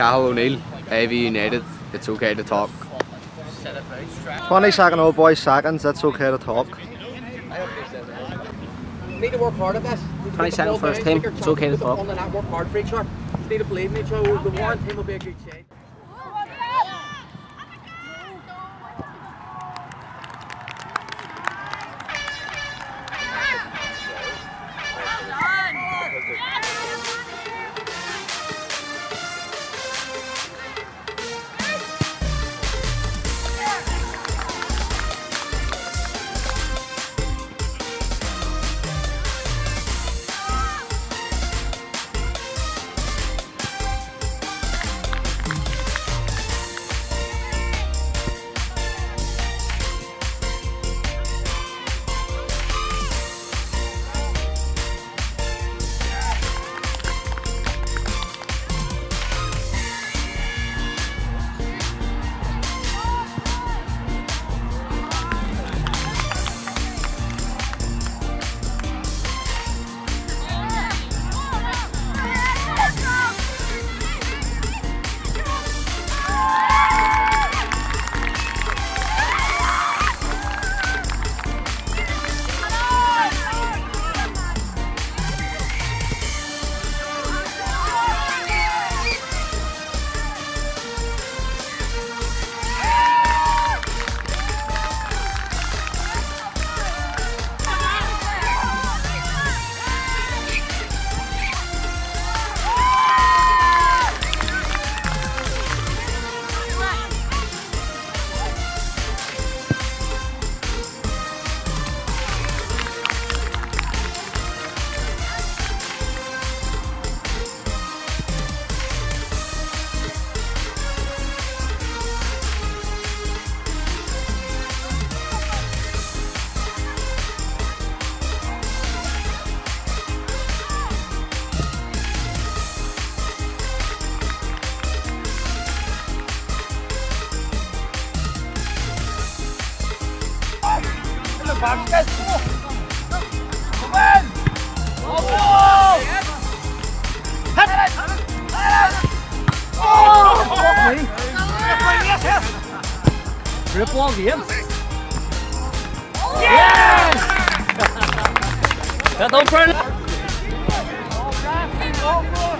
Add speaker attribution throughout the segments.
Speaker 1: Cahill O'Neill, AV United. It's okay to talk.
Speaker 2: 20 second old boy seconds, that's okay to talk.
Speaker 3: Need to work hard at this.
Speaker 4: 20 second first team, it's okay to talk.
Speaker 3: On the net, hard for each other. Need to believe in each other. The one team will be a good Maak
Speaker 4: eens op. Kom in. Oh. Het. Het. Oh. Yes, yes. Grip yes. Yes. Dat. All.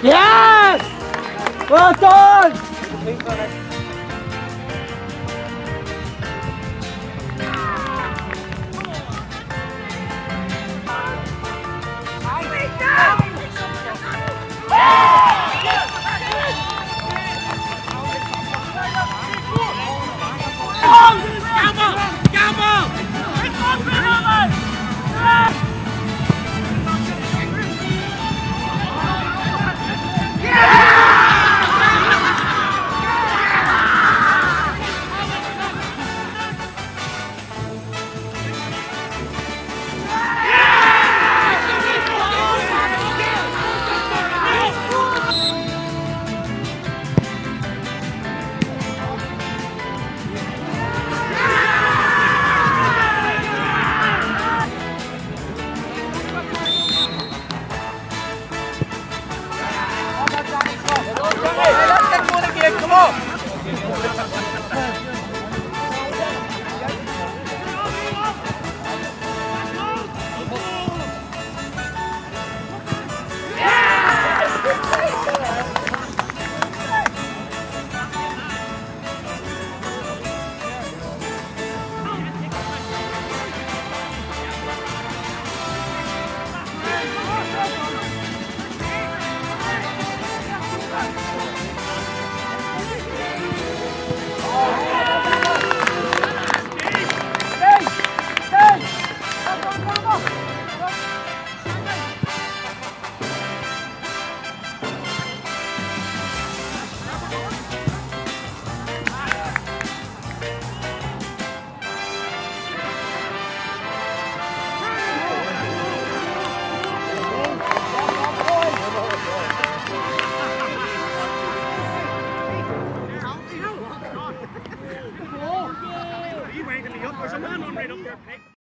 Speaker 4: Yes! Well done!